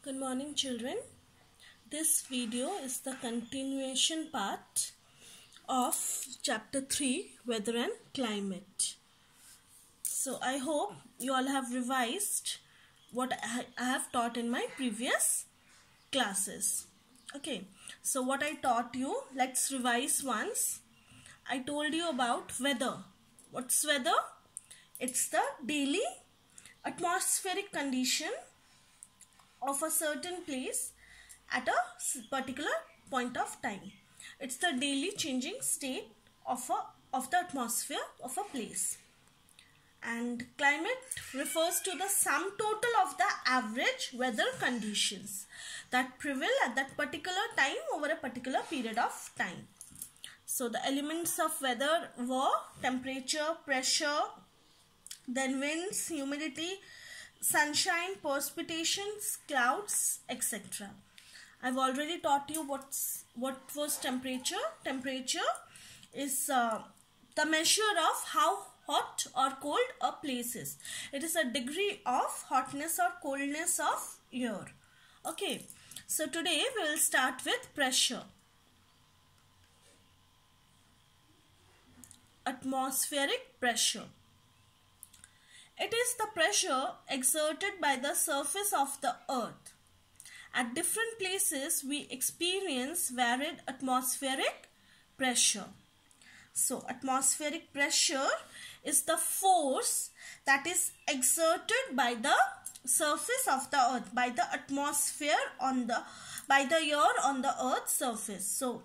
Good morning, children. This video is the continuation part of chapter 3 Weather and Climate. So, I hope you all have revised what I have taught in my previous classes. Okay, so what I taught you, let's revise once. I told you about weather. What's weather? It's the daily atmospheric condition of a certain place at a particular point of time. It's the daily changing state of a of the atmosphere of a place. And climate refers to the sum total of the average weather conditions that prevail at that particular time over a particular period of time. So the elements of weather were temperature, pressure, then winds, humidity, sunshine, precipitations, clouds, etc. I've already taught you what's what was temperature. Temperature is uh, the measure of how hot or cold a place is. It is a degree of hotness or coldness of air. Okay. So today we will start with pressure. Atmospheric pressure. It is the pressure exerted by the surface of the earth. At different places, we experience varied atmospheric pressure. So, atmospheric pressure is the force that is exerted by the surface of the earth, by the atmosphere on the, by the air on the earth's surface. So,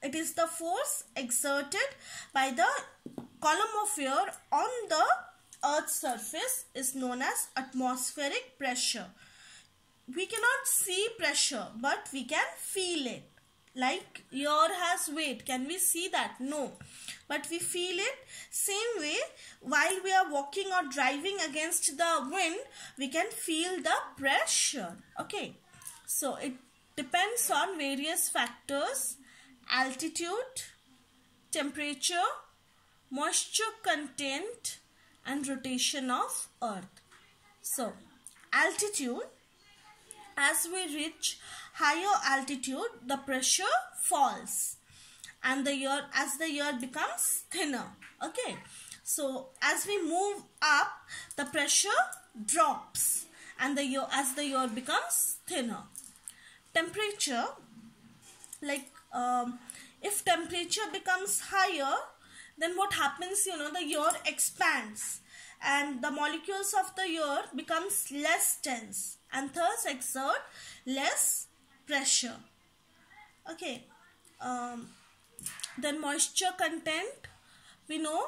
it is the force exerted by the column of air on the earth's surface is known as atmospheric pressure. We cannot see pressure but we can feel it. Like air has weight. Can we see that? No. But we feel it. Same way while we are walking or driving against the wind we can feel the pressure. Okay. So it depends on various factors. Altitude temperature moisture content and rotation of earth. So altitude as we reach higher altitude the pressure falls and the air as the air becomes thinner. Okay. So as we move up the pressure drops and the air as the air becomes thinner. Temperature like um, if temperature becomes higher then what happens you know the air expands and the molecules of the air becomes less dense and thus exert less pressure. Okay um, then moisture content we know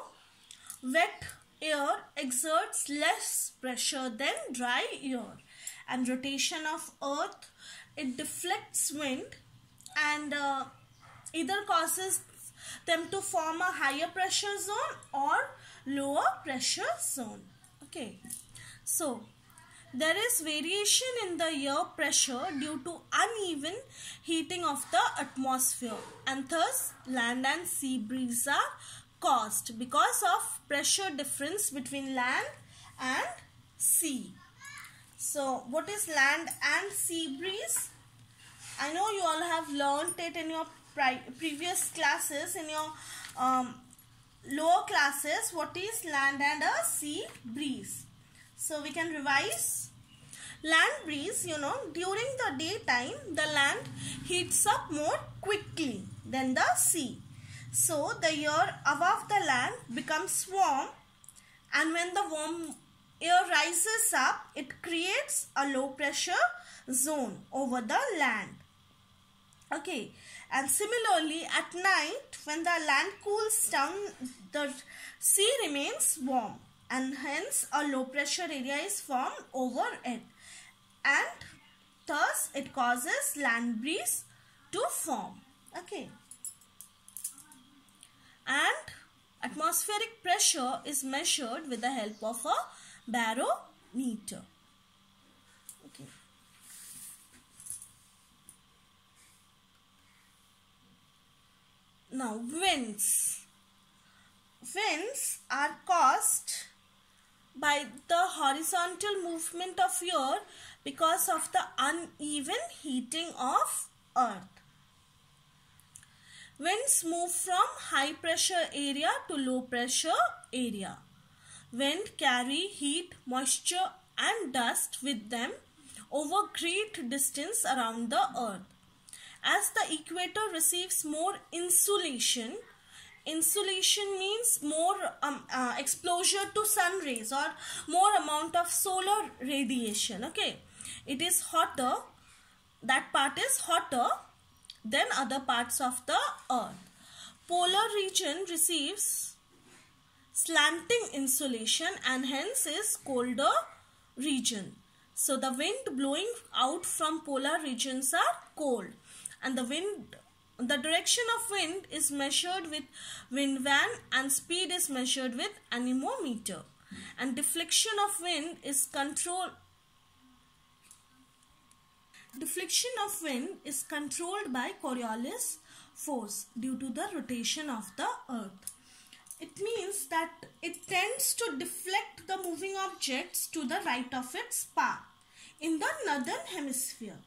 wet air exerts less pressure than dry air and rotation of earth it deflects wind and uh, either causes them to form a higher pressure zone or lower pressure zone. Okay. So there is variation in the air pressure due to uneven heating of the atmosphere and thus land and sea breeze are caused because of pressure difference between land and sea. So what is land and sea breeze? I know you all have learned it in your previous classes in your um, lower classes what is land and a sea breeze. So we can revise. Land breeze you know during the daytime the land heats up more quickly than the sea. So the air above the land becomes warm and when the warm air rises up it creates a low pressure zone over the land. Okay and similarly at night when the land cools down the sea remains warm. And hence a low pressure area is formed over it. And thus it causes land breeze to form. Okay. And atmospheric pressure is measured with the help of a barometer now winds winds are caused by the horizontal movement of air because of the uneven heating of earth. Winds move from high pressure area to low pressure area. Wind carry heat, moisture and dust with them over great distance around the earth. As the equator receives more insolation, insolation means more um, uh, exposure to sun rays or more amount of solar radiation okay it is hotter that part is hotter than other parts of the earth. Polar region receives slanting insolation and hence is colder region. So the wind blowing out from polar regions are cold and the wind the direction of wind is measured with wind vane and speed is measured with anemometer and deflection of wind is controlled Deflection of wind is controlled by Coriolis force due to the rotation of the earth. It means that it tends to deflect the moving objects to the right of its path in the northern hemisphere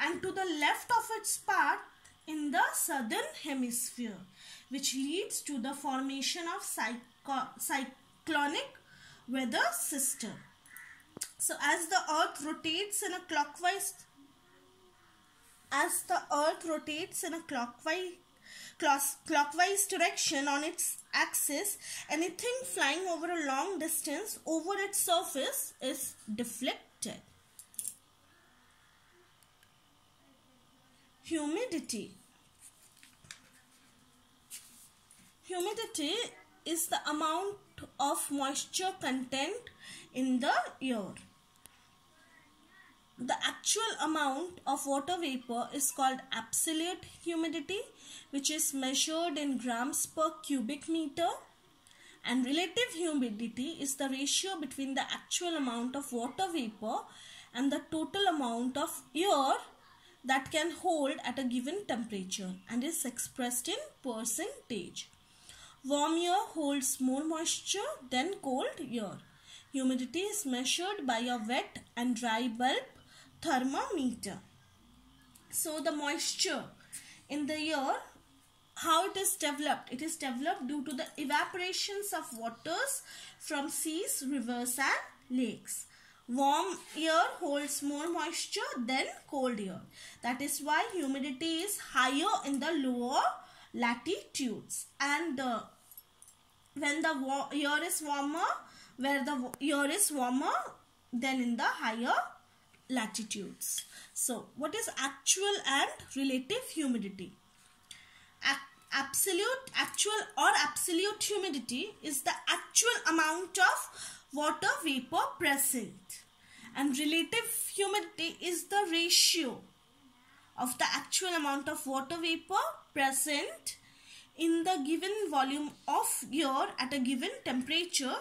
and to the left of its path in the southern hemisphere which leads to the formation of cyclonic weather system. So as the earth rotates in a clockwise as the earth rotates in a clockwise clockwise direction on its axis, anything flying over a long distance over its surface is deflected. Humidity. Humidity is the amount of moisture content in the air. The actual amount of water vapor is called absolute humidity which is measured in grams per cubic meter and relative humidity is the ratio between the actual amount of water vapor and the total amount of air that can hold at a given temperature and is expressed in percentage. Warm air holds more moisture than cold air. Humidity is measured by a wet and dry bulb thermometer. So the moisture in the air, how it is developed? It is developed due to the evaporations of waters from seas, rivers and lakes. Warm air holds more moisture than cold air. That is why humidity is higher in the lower latitudes. And uh, when the air is warmer, where the air is warmer than in the higher latitudes. So, what is actual and relative humidity? Absolute, actual or absolute humidity is the actual amount of water vapor present. And relative humidity is the ratio of the actual amount of water vapor present in the given volume of air at a given temperature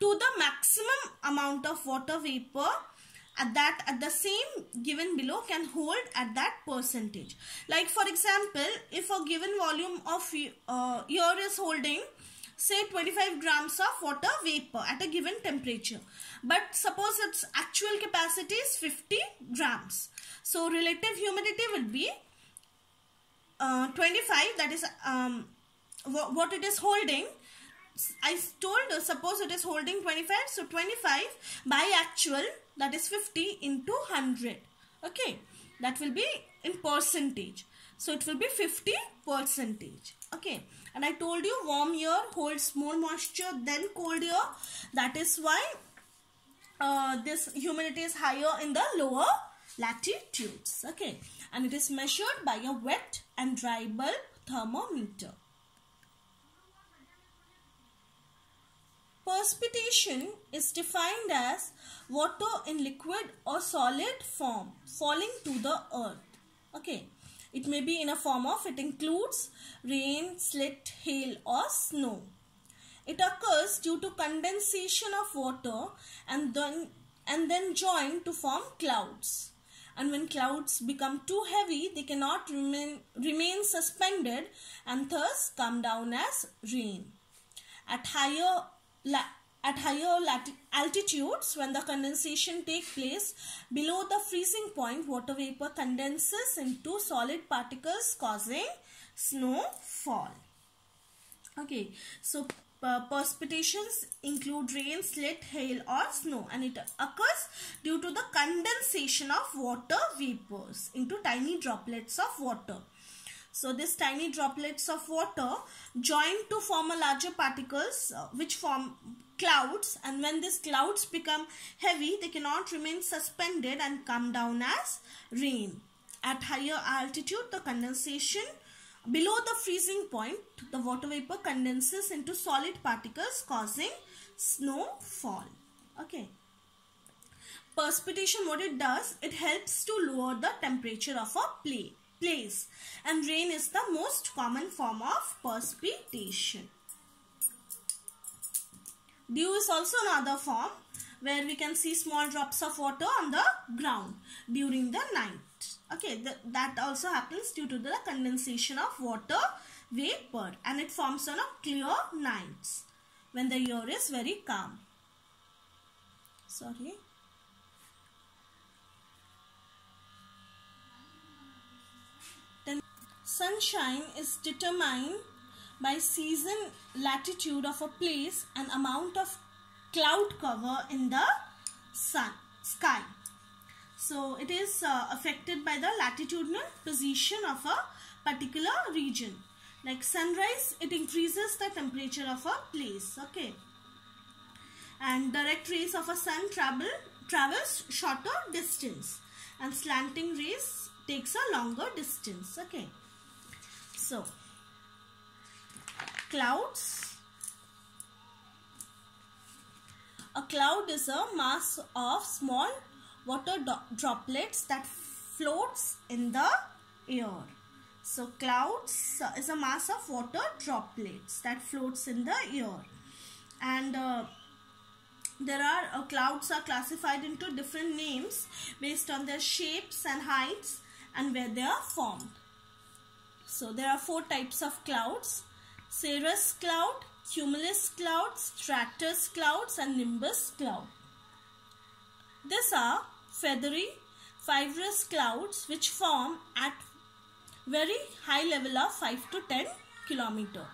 to the maximum amount of water vapor at that at the same given below can hold at that percentage. Like for example if a given volume of uh, air is holding say 25 grams of water vapor at a given temperature. But suppose its actual capacity is 50 grams. So relative humidity will be uh, 25 that is um, what it is holding. I told uh, suppose it is holding 25 so 25 by actual that is 50 into 100 okay that will be in percentage. So it will be 50 percentage. Okay and I told you warm air holds more moisture than cold air that is why uh, this humidity is higher in the lower latitudes okay and it is measured by a wet and dry bulb thermometer Precipitation is defined as water in liquid or solid form falling to the earth. Okay. It may be in a form of, it includes rain, sleet, hail or snow. It occurs due to condensation of water and then, and then join to form clouds. And when clouds become too heavy, they cannot remain, remain suspended and thus come down as rain. At higher at higher altitudes when the condensation take place below the freezing point water vapor condenses into solid particles causing snowfall okay so uh, precipitations include rain, sleet, hail or snow and it occurs due to the condensation of water vapors into tiny droplets of water. So these tiny droplets of water join to form a larger particles uh, which form clouds and when these clouds become heavy they cannot remain suspended and come down as rain. At higher altitude the condensation below the freezing point the water vapor condenses into solid particles causing snowfall. Okay. Precipitation what it does it helps to lower the temperature of a plate place and rain is the most common form of precipitation. Dew is also another form where we can see small drops of water on the ground during the night. Okay, th that also happens due to the condensation of water vapor and it forms on a clear nights when the air is very calm. Sorry. Sunshine is determined by season latitude of a place and amount of cloud cover in the sun sky. So it is uh, affected by the latitudinal position of a particular region. Like sunrise, it increases the temperature of a place. Okay. And direct rays of a sun travel travels shorter distance and slanting rays takes a longer distance. Okay. So, clouds. A cloud is a mass of small water droplets that floats in the air. So, clouds is a mass of water droplets that floats in the air. And uh, there are uh, clouds are classified into different names based on their shapes and heights and where they are formed. So there are four types of clouds. Cirrus cloud, cumulus cloud, stratus clouds and nimbus cloud. These are feathery fibrous clouds which form at very high level of 5 to 10 kilometer.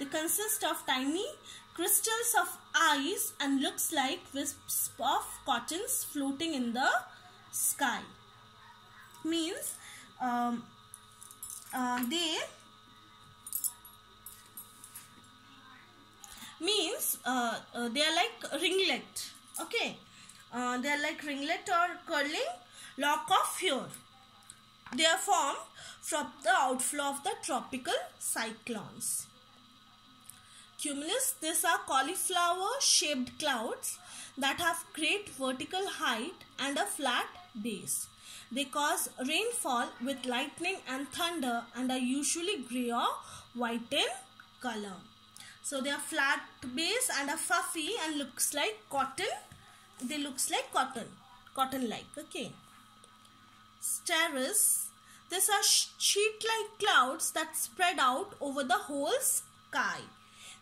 They consist of tiny crystals of ice and looks like wisps of cottons floating in the sky. Means um, uh, they means uh, uh, they are like ringlet. Okay. Uh, they are like ringlet or curling lock of hair they are formed from the outflow of the tropical cyclones. Cumulus these are cauliflower shaped clouds that have great vertical height and a flat base they cause rainfall with lightning and thunder and are usually grey or white in color. So they are flat base and are fluffy and looks like cotton. They looks like cotton, cotton like. Okay. Cirrus. These are sheet-like clouds that spread out over the whole sky.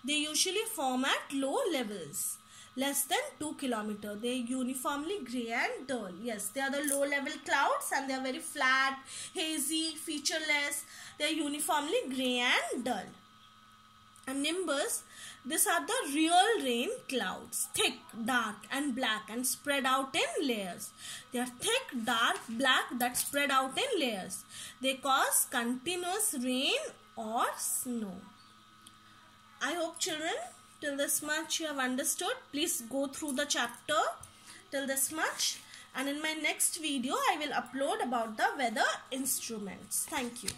They usually form at low levels less than 2 kilometer. They uniformly grey and dull. Yes, they are the low level clouds and they are very flat, hazy, featureless. They are uniformly grey and dull. And nimbus, these are the real rain clouds, thick, dark and black and spread out in layers. They are thick, dark, black that spread out in layers. They cause continuous rain or snow. I hope children till this much you have understood please go through the chapter till this much and in my next video I will upload about the weather instruments. Thank you.